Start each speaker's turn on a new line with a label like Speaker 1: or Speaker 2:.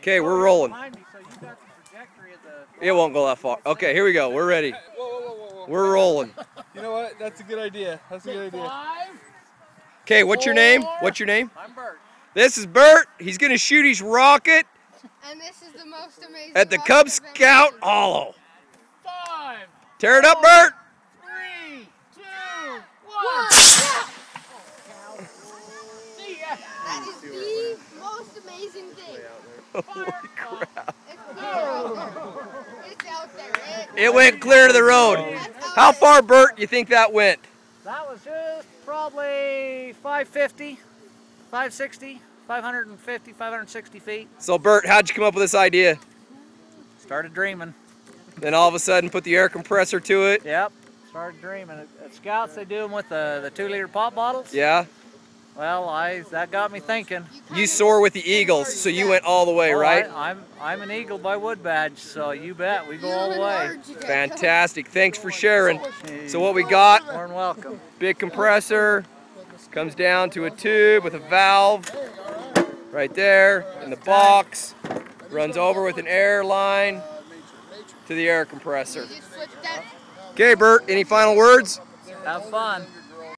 Speaker 1: Okay, we're rolling.
Speaker 2: Behind me, so you got the trajectory of the.
Speaker 1: It won't go that far. Okay, here we go. We're ready. We're rolling.
Speaker 3: You know what? That's a good idea. That's a good idea.
Speaker 1: Okay, what's your name? What's your name?
Speaker 2: I'm Bert.
Speaker 1: This is Bert. He's gonna shoot his rocket
Speaker 4: And this is the most amazing.
Speaker 1: at the Cub Scout. Hollow.
Speaker 2: Five.
Speaker 1: Tear it up, Bert.
Speaker 2: Three. Two. One.
Speaker 4: the most amazing thing.
Speaker 1: Holy crap.
Speaker 4: It's clear out there. It's out there. It,
Speaker 1: It went clear to the road. How far, Bert, you think that went?
Speaker 2: That was just probably 550, 560, 550, 560 feet.
Speaker 1: So, Bert, how'd you come up with this idea?
Speaker 2: Started dreaming.
Speaker 1: Then all of a sudden put the air compressor to it?
Speaker 2: Yep. Started dreaming. At, Scouts, they do them with the, the two liter pop bottles.
Speaker 1: Yeah?
Speaker 2: Well, I that got me thinking.
Speaker 1: You soar with the Eagles, so you went all the way,
Speaker 2: Oh,
Speaker 1: right?
Speaker 2: I, I'm I'm an Eagle by Wood Badge, so you bet we go all the way.
Speaker 1: Fantastic. Thanks for sharing. So what we got,
Speaker 2: More than welcome.
Speaker 1: big compressor, comes down to a tube with a valve right there in the box, runs over with an air line to the air compressor.
Speaker 4: You just flipped that.
Speaker 1: Okay, Bert, any final words?
Speaker 2: Have fun.